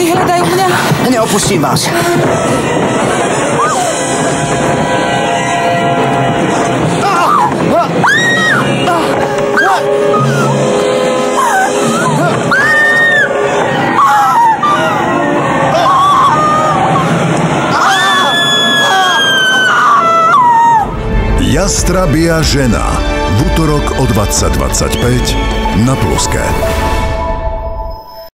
Oni hľadajú mňa. Neopustím vás. Jastrabia žena. V útorok o 20.25 na Pluske.